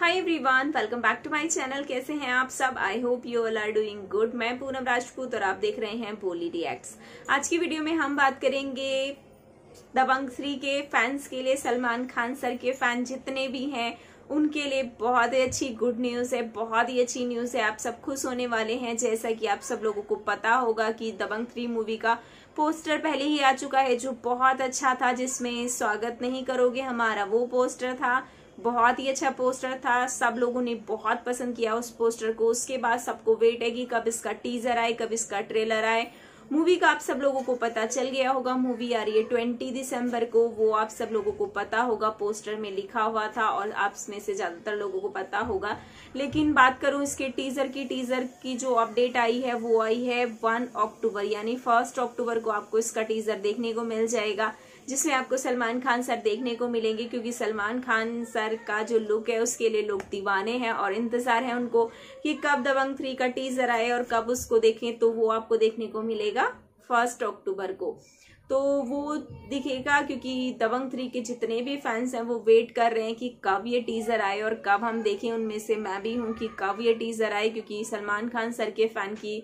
Hi everyone welcome back to my channel कैसे हैं आप सब? I hope you all are doing good मैं पूनम राजपूत और आप देख रहे हैं बोली रिएक्ट्स आज की वीडियो में हम बात करेंगे दबंग थ्री के फैंस के लिए, सलमान खान सर के फ़ैन जितने भी हैं, उनके लिए बहुत ही अच्छी गुड न्यूज़ है, बहुत ही अच्छी न्यूज़ है। आप सब खुश होने वाले हैं, जैसा कि आप सब लोगों को पता होगा कि दबंग थ्री मूवी का पोस्टर पहले ही आ चुका है, जो बहुत अच्छा था, जिसमें स्वागत नहीं करोगे, हमारा वो पोस्टर था। बहुत ही अच्छा पोस्टर था, सब लोगों ने बहुत पसंद किया उस पोस्टर को। उसके बाद सबको वेट है कि कब इसका टीजर आए, कब इसका ट्रेलर आए। मूवी का आप सब लोगों को पता चल गया होगा, मूवी आ रही है ट्वेंटी दिसंबर को, वो आप सब लोगों को पता होगा, पोस्टर में लिखा हुआ था और आप में से ज़्यादातर लोगों को पता होगा। लेकिन बात करूँ इसके टीजर की टीजर की जो अपडेट आई है, वो आई है वन अक्टूबर, यानी फ़र्स्ट अक्टूबर को आपको इसका टीजर देखने को मिल जाएगा, जिसमें आपको सलमान खान सर देखने को मिलेंगे, क्योंकि सलमान खान सर का जो लुक है, उसके लिए लोग दीवाने हैं और इंतज़ार है उनको कि कब दबंग थ्री का टीजर आए और कब उसको देखें तो वो आपको देखने को मिलेगा। फ़र्स्ट अक्टूबर को। तो वो दिखेगा क्योंकि दबंग थ्री के जितने भी फैंस हैं, वो वेट कर रहे हैं कि कब ये टीजर आए और कब हम देखें उनमें से। मैं भी हूँ कि कब ये टीजर आए क्योंकि सलमान खान सर के फ़ैन की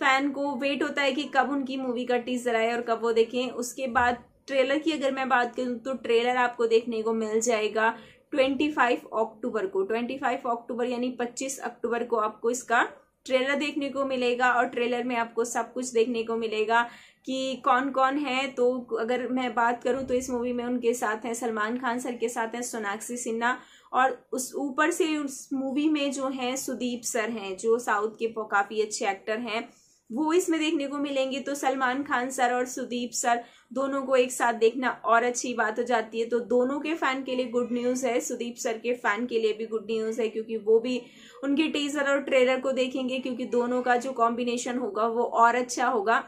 फ़ैन को वेट होता है कि कब उनकी मूवी का टीजर आए और कब वो देखें। उसके बाद ट्रेलर की अगर मैं बात करूँ तो ट्रेलर आपको देखने को मिल जाएगा 25 अक्टूबर को। 25 अक्टूबर यानी 25 अक्टूबर को आपको इसका ट्रेलर देखने को मिलेगा और ट्रेलर में आपको सब कुछ देखने को मिलेगा कि कौन कौन है। तो अगर मैं बात करूँ तो इस मूवी में उनके साथ हैं, सलमान खान सर के साथ हैं, सोनाक्षी सिन्हा और उस ऊपर से उस मूवी में जो हैं, सुदीप सर हैं, जो साउथ के काफ़ी अच्छे एक्टर हैं। वो इसमें देखने को मिलेंगे तो सलमान खान सर और सुदीप सर दोनों को एक साथ देखना और अच्छी बात हो जाती है। तो दोनों के फ़ैन के लिए गुड न्यूज़ है, सुदीप सर के फ़ैन के लिए भी गुड न्यूज़ है, क्योंकि वो भी उनके टीजर और ट्रेलर को देखेंगे, क्योंकि दोनों का जो कॉम्बिनेशन होगा वो और अच्छा होगा।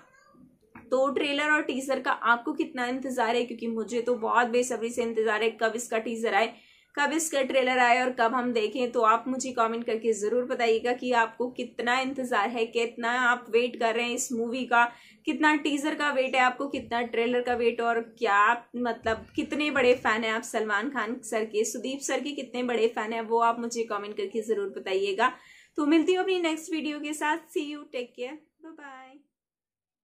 तो ट्रेलर और टीजर का आपको कितना इंतज़ार है? क्योंकि मुझे तो बहुत बेसब्री से इंतज़ार है कब इसका टीजर आए। कब इसका ट्रेलर आए और कब हम देखें तो आप मुझे कमेंट करके ज़रूर बताइएगा कि आपको कितना इंतज़ार है, कितना आप वेट कर रहे हैं इस मूवी का, कितना टीजर का वेट है आपको, कितना ट्रेलर का वेट और क्या मतलब कितने बड़े फ़ैन है आप, सलमान खान सर के, सुदीप सर के कितने बड़े फ़ैन है, वो आप मुझे कॉमेंट करके ज़रूर बताइएगा। तो मिलती हूँ अपनी नेक्स्ट वीडियो के साथ। See you take care bye